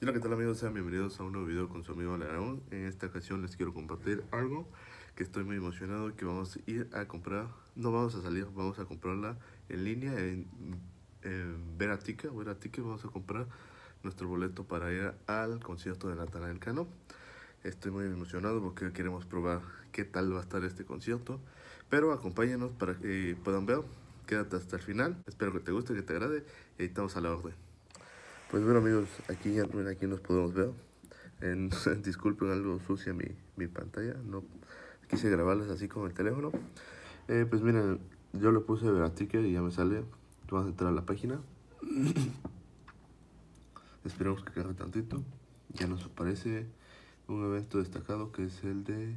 Hola, ¿qué tal amigos? Sean bienvenidos a un nuevo video con su amigo Alarón. En esta ocasión les quiero compartir algo que estoy muy emocionado que vamos a ir a comprar. No vamos a salir, vamos a comprarla en línea en, en Vera Ticket. vamos a comprar nuestro boleto para ir al concierto de Natanael Cano. Estoy muy emocionado porque queremos probar qué tal va a estar este concierto. Pero acompáñenos para que puedan ver. Quédate hasta el final. Espero que te guste, que te agrade. Y estamos a la orden. Pues bueno amigos, aquí ya aquí nos podemos ver. En, disculpen algo sucia mi, mi pantalla, no quise grabarles así con el teléfono. Eh, pues miren, yo le puse ver a ticket y ya me sale. Vamos a entrar a la página. Esperemos que cargue tantito. Ya nos aparece un evento destacado que es el de...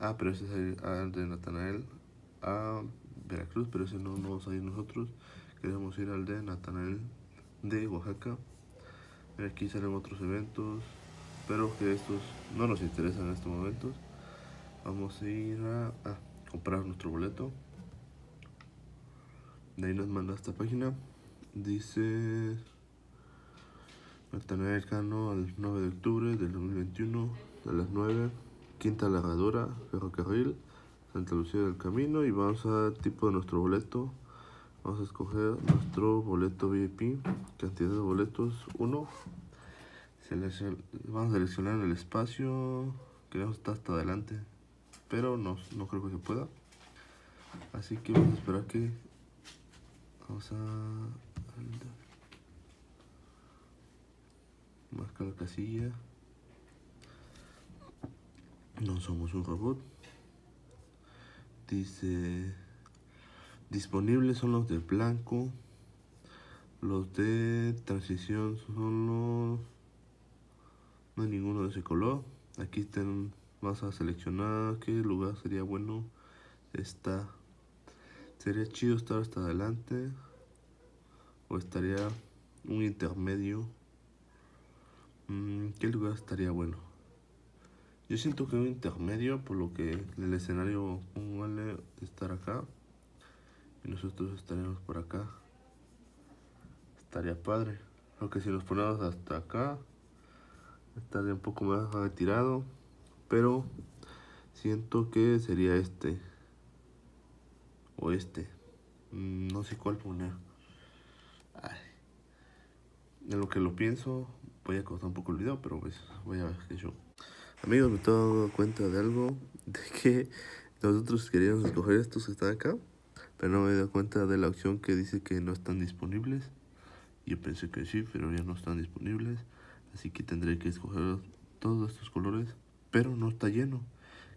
Ah, pero ese es el, de Natanael a Veracruz, pero ese no, no vamos a ir nosotros. Queremos ir al de Natanael de Oaxaca. Aquí salen otros eventos, pero que estos no nos interesan en estos momentos. Vamos a ir a, comprar nuestro boleto. De ahí nos manda esta página. Dice Natanael Cano al 9 de octubre del 2021 a las 9. Quinta Largadora, Ferrocarril, Santa Lucía del Camino. Y vamos a tipo de nuestro boleto. Vamos a escoger nuestro boleto VIP, cantidad de boletos 1. Vamos a seleccionar el espacio, queremos estar hasta adelante, pero no, no creo que se pueda. Así que vamos a esperar que... Vamos a... Marcar la casilla. No somos un robot. Dice... Disponibles son los de blanco. Los de transición son los... No hay ninguno de ese color. Aquí ten, vas a seleccionar qué lugar sería bueno. Está... Sería chido estar hasta adelante. O estaría un intermedio. Mm, ¿Qué lugar estaría bueno? Yo siento que un intermedio, por lo que el escenario, vale estar acá y nosotros estaremos por acá. Estaría padre. Aunque si nos ponemos hasta acá, estaría un poco más retirado. Pero siento que sería este. O este. Mm, no sé cuál poner. En lo que lo pienso, voy a cortar un poco el video, pero pues voy a ver qué yo. Amigos, me he dado cuenta de algo. De que nosotros queríamos escoger estos que están acá pero no me he dado cuenta de la opción que dice que no están disponibles. Yo pensé que sí, pero ya no están disponibles. Así que tendré que escoger todos estos colores, pero no está lleno.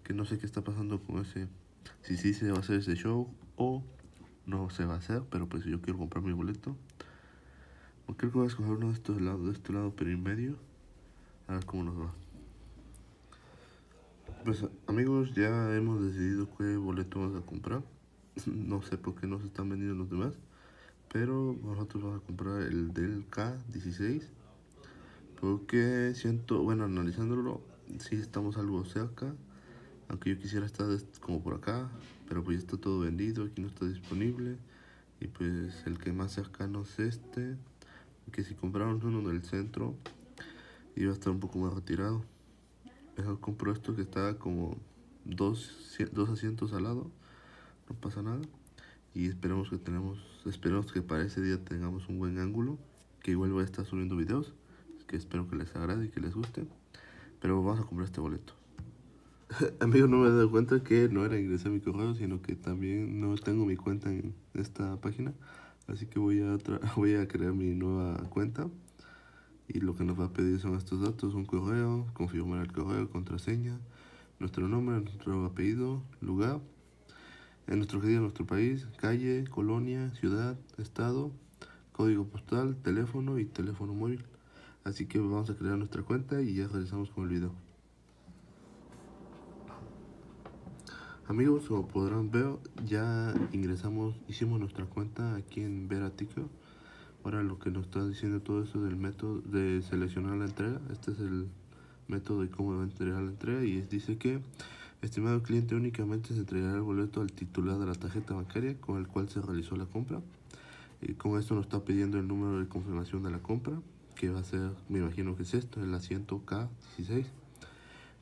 Que no sé qué está pasando con ese. Si sí se va a hacer ese show o no se va a hacer, pero pues yo quiero comprar mi boleto. O creo que voy a escoger uno de estos lados, de este lado, pero en medio. A ver cómo nos va. Pues amigos, ya hemos decidido qué boleto vamos a comprar no sé por qué no se están vendiendo los demás pero nosotros vamos a comprar el del K16 porque siento, bueno analizándolo sí estamos algo cerca aunque yo quisiera estar como por acá pero pues está todo vendido, aquí no está disponible y pues el que más cercano es este que si compramos uno del centro iba a estar un poco más retirado. Mejor compro esto que está como dos, dos asientos al lado no pasa nada. Y esperamos que tenemos esperamos que para ese día tengamos un buen ángulo que igual voy a estar subiendo videos que espero que les agrade y que les guste. Pero vamos a comprar este boleto. Amigos no me he dado cuenta que no era ingresar mi correo sino que también no tengo mi cuenta en esta página. Así que voy a voy a crear mi nueva cuenta. Y lo que nos va a pedir son estos datos un correo confirmar el correo contraseña nuestro nombre nuestro apellido lugar en nuestro en nuestro país, calle, colonia, ciudad, estado, código postal, teléfono y teléfono móvil. Así que vamos a crear nuestra cuenta y ya regresamos con el video. Amigos, como podrán ver, ya ingresamos, hicimos nuestra cuenta aquí en Veratico. Ahora lo que nos está diciendo todo eso del método de seleccionar la entrega. Este es el método de cómo va a entregar la entrega y dice que Estimado cliente, únicamente se entregará el boleto al titular de la tarjeta bancaria con el cual se realizó la compra. Y con esto nos está pidiendo el número de confirmación de la compra, que va a ser, me imagino que es esto, el asiento K16.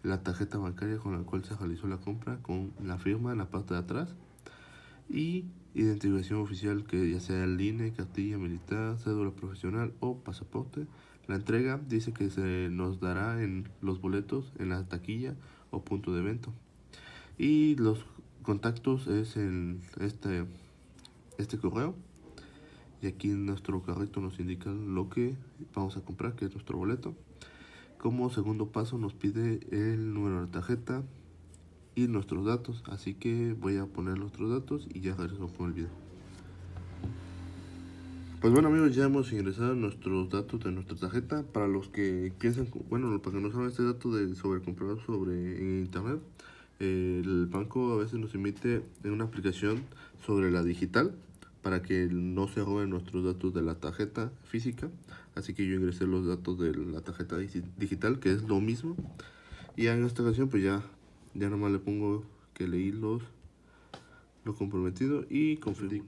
La tarjeta bancaria con la cual se realizó la compra con la firma en la parte de atrás. Y identificación oficial que ya sea el INE, cartilla militar, cédula profesional o pasaporte. La entrega dice que se nos dará en los boletos, en la taquilla o punto de evento. Y los contactos es en este, este correo. Y aquí en nuestro carrito nos indica lo que vamos a comprar, que es nuestro boleto. Como segundo paso nos pide el número de tarjeta y nuestros datos. Así que voy a poner nuestros datos y ya regreso con el video. Pues bueno amigos, ya hemos ingresado nuestros datos de nuestra tarjeta. Para los que piensan, bueno, para que no saben este dato de sobre comprar sobre internet, el banco a veces nos emite en una aplicación sobre la digital para que no se roben nuestros datos de la tarjeta física. Así que yo ingresé los datos de la tarjeta digital, que es lo mismo. Y en esta ocasión pues ya, ya nomás le pongo que leí los lo comprometido y confirmar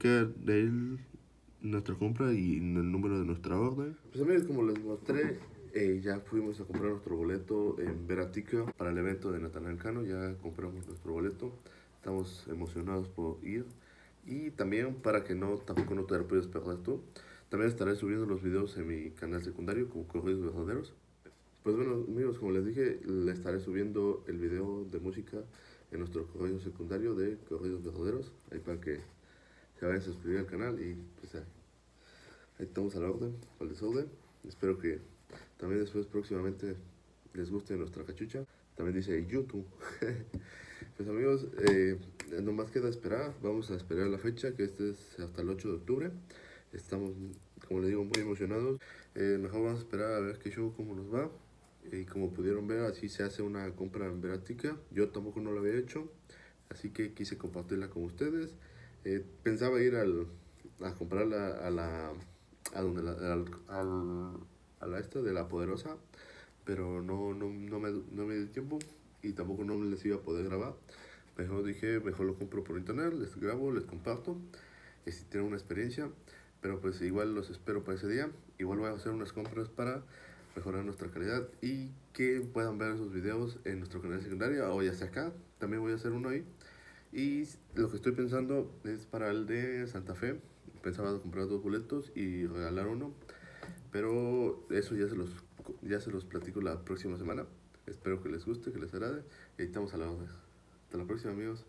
nuestra compra y el número de nuestra orden. Pues amigos, como les mostré, eh, ya fuimos a comprar nuestro boleto en Veratica para el evento de Natanael Cano. Ya compramos nuestro boleto. Estamos emocionados por ir. Y también para que no tampoco no te lo puedes perder tú. También estaré subiendo los videos en mi canal secundario como Corridos Verdaderos. Pues bueno amigos, como les dije, le estaré subiendo el video de música en nuestro correo secundario de Corridos Verdaderos. Ahí para que se vayan a suscribir al canal y pues ahí, estamos a la orden, al desorden. Espero que también después próximamente les guste nuestra cachucha. También dice YouTube. pues amigos, eh, no más queda esperar. Vamos a esperar la fecha, que este es hasta el 8 de octubre. Estamos, como les digo, muy emocionados. Eh, mejor vamos a esperar a ver qué show, cómo nos va. Y como pudieron ver, así se hace una compra en Verática. Yo tampoco no lo había hecho, así que quise compartirla con ustedes. Eh, pensaba ir al, a comprarla a la a donde la, al, a la esta de la poderosa pero no, no, no, me, no me di tiempo y tampoco no les iba a poder grabar mejor dije mejor lo compro por internet les grabo les comparto y si tienen una experiencia pero pues igual los espero para ese día igual voy a hacer unas compras para mejorar nuestra calidad y que puedan ver esos videos en nuestro canal secundario o ya sea acá también voy a hacer uno ahí y lo que estoy pensando es para el de Santa Fe. Pensaba comprar dos boletos y regalar uno. Pero eso ya se los, ya se los platico la próxima semana. Espero que les guste, que les agrade. Y estamos a la hora. Hasta la próxima amigos.